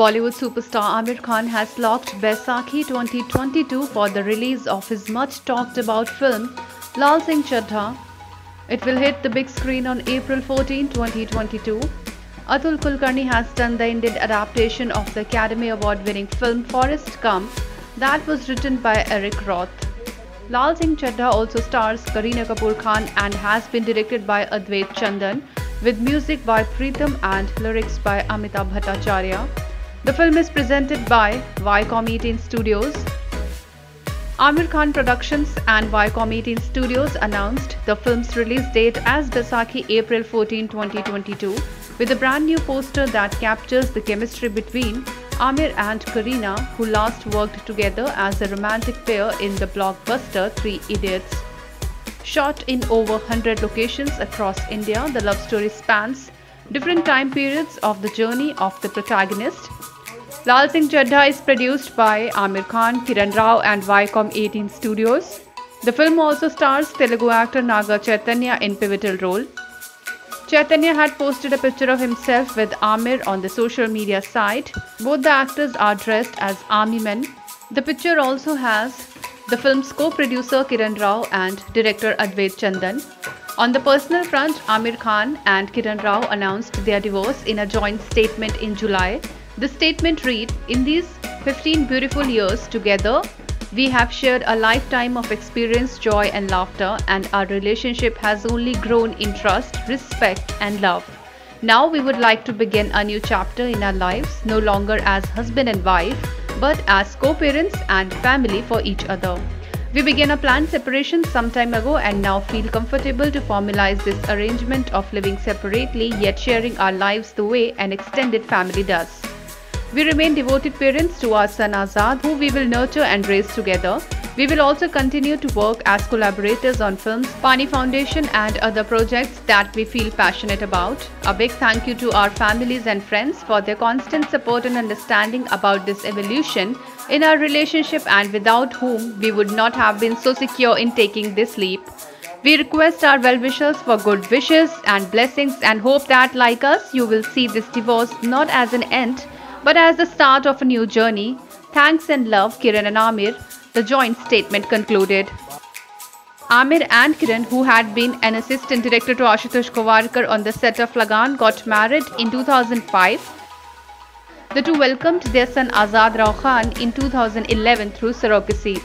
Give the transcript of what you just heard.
Bollywood superstar Aamir Khan has locked Baisakhi 2022 for the release of his much talked about film Laal Singh Chaddha. It will hit the big screen on April 14, 2022. Atul Kulkarni has done the Indian adaptation of the Academy Award winning film Forrest Gump that was written by Eric Roth. Laal Singh Chaddha also stars Kareena Kapoor Khan and has been directed by Advait Chandan with music by Pritam and lyrics by Amitabh Bhattacharya. The film is presented by Viacom 18 Studios. Aamir Khan Productions and Viacom 18 Studios announced the film's release date as Baisakhi April 14, 2022, with a brand new poster that captures the chemistry between Aamir and Kareena, who last worked together as a romantic pair in the blockbuster Three Idiots. Shot in over 100 locations across India, the love story spans different time periods of the journey of the protagonist Laal Singh Chaddha is produced by Aamir Khan, Kiran Rao and Viacom 18 Studios. The film also stars Telugu actor Naga Chaitanya in pivotal role. Chaitanya had posted a picture of himself with Aamir on the social media site. Both the actors are dressed as army men. The picture also has the film's co-producer Kiran Rao and director Advait Chandan. On the personal front, Aamir Khan and Kiran Rao announced their divorce in a joint statement in July the statement read In these 15 beautiful years together, we have shared a lifetime of experience, joy, and laughter, and our relationship has only grown in trust, respect, and love. Now we would like to begin a new chapter in our lives, no longer as husband and wife, but as co parents and family for each other. We began a planned separation some time ago and now feel comfortable to formalize this arrangement of living separately yet sharing our lives the way an extended family does. We remain devoted parents to our son Azad, who we will nurture and raise together. We will also continue to work as collaborators on films, Paani Foundation, and other projects that we feel passionate about. A big thank you to our families and friends for their constant support and understanding about this evolution in our relationship, and without whom we would not have been so secure in taking this leap. We request our well wishers for good wishes and blessings and hope that, like us, you will see this divorce not as an end but as the start of a new journey. Thanks and love, Kiran and Aamir, the joint statement concluded. Aamir and Kiran, who had been an assistant director to Ashutosh Gowariker on the set of Lagaan, got married in 2005. The two welcomed their son Azad Rao Khan in 2011 through surrogacy.